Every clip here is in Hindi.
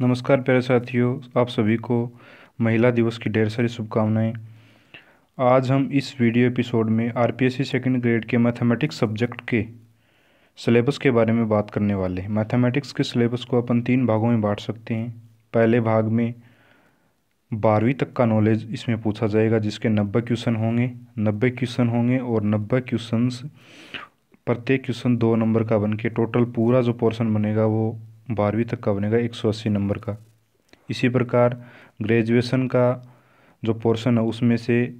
नमस्कार प्यारे साथियों, आप सभी को महिला दिवस की ढेर सारी शुभकामनाएँ। आज हम इस वीडियो एपिसोड में आरपीएससी सेकंड ग्रेड के मैथमेटिक्स सब्जेक्ट के सिलेबस के बारे में बात करने वाले हैं। मैथमेटिक्स के सिलेबस को अपन तीन भागों में बांट सकते हैं। पहले भाग में बारहवीं तक का नॉलेज इसमें पूछा जाएगा, जिसके नब्बे क्वेश्चन होंगे। नब्बे क्वेश्चन होंगे और नब्बे क्वेश्चन प्रत्येक क्वेश्चन दो नंबर का बन के टोटल पूरा जो पोर्शन बनेगा वो बारहवीं तक का बनेगा, एक सौ अस्सी नंबर का। इसी प्रकार ग्रेजुएशन का जो पोर्शन है, उसमें से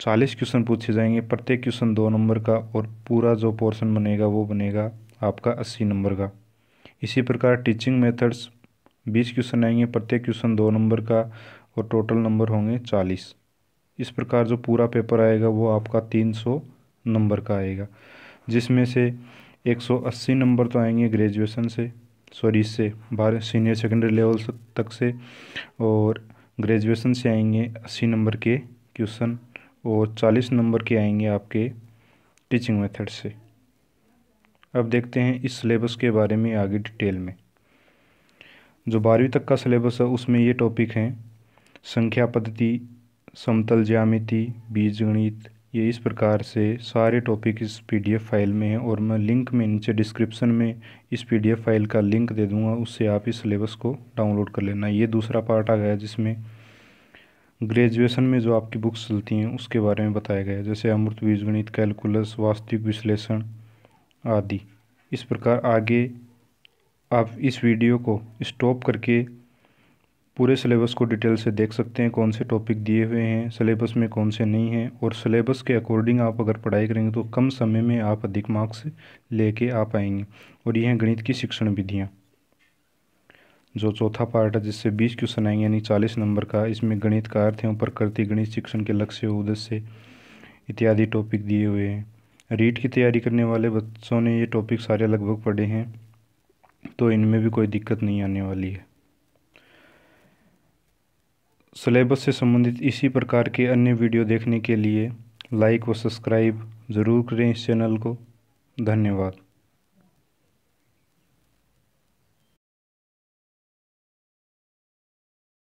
चालीस क्वेश्चन पूछे जाएँगे, प्रत्येक क्वेश्चन दो नंबर का और पूरा जो पोर्शन बनेगा, वो बनेगा आपका अस्सी नंबर का। इसी प्रकार टीचिंग मेथड्स, बीस क्वेश्चन आएँगे, प्रत्येक क्वेश्चन दो नंबर का और टोटल नंबर होंगे चालीस। इस प्रकार जो पूरा पेपर आएगा, वो आपका तीन सौ नंबर का आएगा, जिसमें से एक सौ अस्सी नंबर तो आएँगे ग्रेजुएशन से। सॉरी इससे बारह सीनियर सेकेंडरी लेवल तक से और ग्रेजुएशन से आएँगे अस्सी नंबर के क्वेश्चन और चालीस नंबर के आएँगे आपके टीचिंग मेथड से। अब देखते हैं इस सिलेबस के बारे में आगे डिटेल में। जो बारहवीं तक का सिलेबस है, उसमें ये टॉपिक हैं, संख्या पद्धति, समतल ज्यामिति, बीजगणित ये इस प्रकार से सारे टॉपिक इस पीडीएफ फ़ाइल में हैं और मैं लिंक में नीचे डिस्क्रिप्शन में इस पीडीएफ फ़ाइल का लिंक दे दूँगा, उससे आप इस सिलेबस को डाउनलोड कर लेना। ये दूसरा पार्ट आ गया जिसमें ग्रेजुएशन में जो आपकी बुक्स चलती हैं, उसके बारे में बताया गया जैसे अमृत बीजगणित कैलकुलस वास्तविक विश्लेषण आदि। इस प्रकार आगे आप इस वीडियो को स्टॉप करके पूरे सिलेबस को डिटेल से देख सकते हैं, कौन से टॉपिक दिए हुए हैं, सिलेबस में कौन से नहीं हैं, और सिलेबस के अकॉर्डिंग आप अगर पढ़ाई करेंगे तो कम समय में आप अधिक मार्क्स लेके आ पाएँगे। और ये हैं गणित की शिक्षण विधियाँ। जो चौथा पार्ट है, जिससे बीस क्वेश्चन आएँगे, यानी चालीस नंबर का, इसमें गणित का अर्थ एवं प्रकृति गणित शिक्षण के लक्ष्य, उद्देश्य इत्यादि टॉपिक दिए हुए हैं। रीट की तैयारी करने वाले बच्चों ने ये टॉपिक सारे लगभग पढ़े हैं तो इनमें भी कोई दिक्कत नहीं आने वाली है। सिलेबस से संबंधित इसी प्रकार के अन्य वीडियो देखने के लिए लाइक व सब्सक्राइब ज़रूर करें इस चैनल को। धन्यवाद।